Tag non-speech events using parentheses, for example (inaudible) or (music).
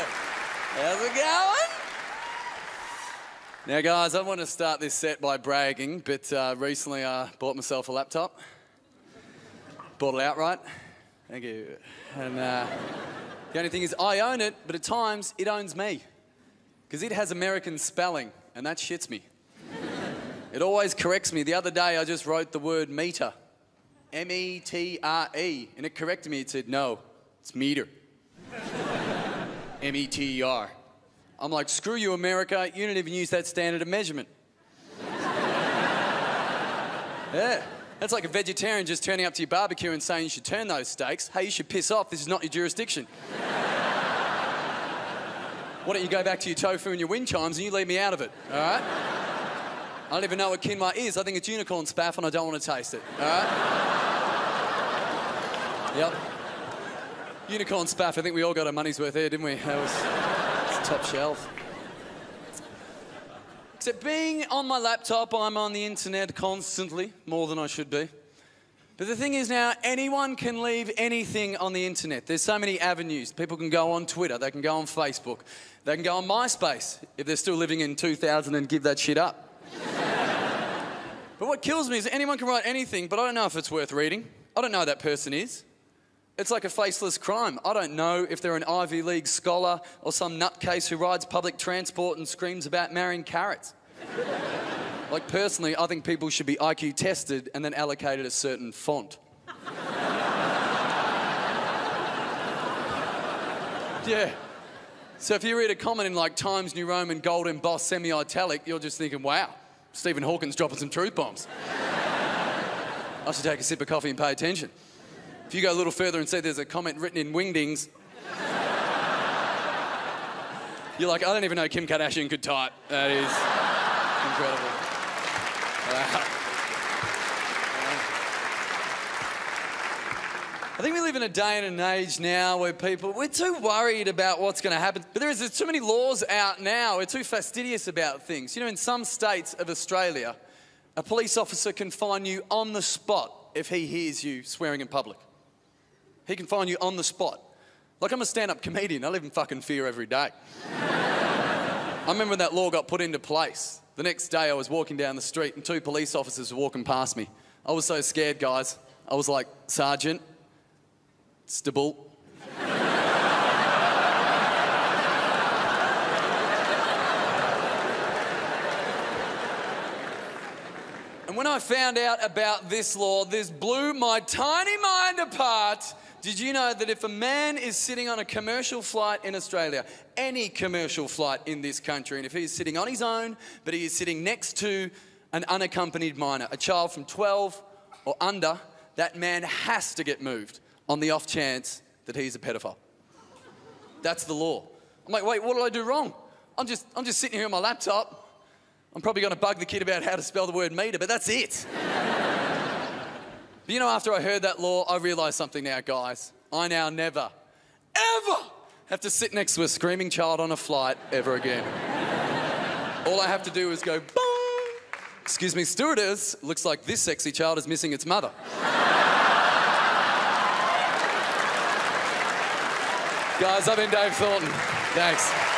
How's it going? Now, guys, I want to start this set by bragging, but uh, recently I bought myself a laptop. Bought it outright. Thank you. And uh, the only thing is, I own it, but at times it owns me. Because it has American spelling, and that shits me. it always corrects me. The other day I just wrote the word meter M E T R E, and it corrected me. It said, no, it's meter. M E T E R. I'm like, screw you, America. You don't even use that standard of measurement. (laughs) yeah. That's like a vegetarian just turning up to your barbecue and saying you should turn those steaks. Hey, you should piss off. This is not your jurisdiction. (laughs) Why don't you go back to your tofu and your wind chimes and you leave me out of it, all right? I don't even know what quinoa is. I think it's unicorn spaff and I don't want to taste it, all right? yep. Unicorn spaff. I think we all got our money's worth here, didn't we? That was top shelf. Except being on my laptop, I'm on the internet constantly, more than I should be. But the thing is now, anyone can leave anything on the internet. There's so many avenues. People can go on Twitter, they can go on Facebook, they can go on MySpace if they're still living in 2000 and give that shit up. (laughs) but what kills me is anyone can write anything, but I don't know if it's worth reading. I don't know who that person is. It's like a faceless crime. I don't know if they're an Ivy League scholar or some nutcase who rides public transport and screams about marrying carrots. (laughs) like, personally, I think people should be IQ tested and then allocated a certain font. (laughs) yeah. So if you read a comment in like Times New Roman gold embossed semi italic, you're just thinking, wow, Stephen Hawking's dropping some truth bombs. (laughs) I should take a sip of coffee and pay attention. If you go a little further and say there's a comment written in wingdings, you're like, I don't even know Kim Kardashian could type. That is incredible. I think we live in a day and an age now where people, we're too worried about what's going to happen. But there is there's too many laws out now. We're too fastidious about things. You know, in some states of Australia, a police officer can fine you on the spot if he hears you swearing in public. He can find you on the spot. Like, I'm a stand up comedian, I live in fucking fear every day. (laughs) I remember when that law got put into place. The next day, I was walking down the street and two police officers were walking past me. I was so scared, guys. I was like, Sergeant, Stable. (laughs) and when I found out about this law, this blew my tiny mind apart did you know that if a man is sitting on a commercial flight in Australia, any commercial flight in this country, and if he's sitting on his own, but he is sitting next to an unaccompanied minor, a child from 12 or under, that man has to get moved on the off chance that he's a pedophile. That's the law. I'm like, wait, what did I do wrong? I'm just, I'm just sitting here on my laptop. I'm probably going to bug the kid about how to spell the word meter, but that's it. (laughs) But you know, after I heard that law, I realised something now, guys. I now never, ever have to sit next to a screaming child on a flight ever again. All I have to do is go, boom. Excuse me, stewardess, looks like this sexy child is missing its mother. Guys, I've been Dave Thornton. Thanks.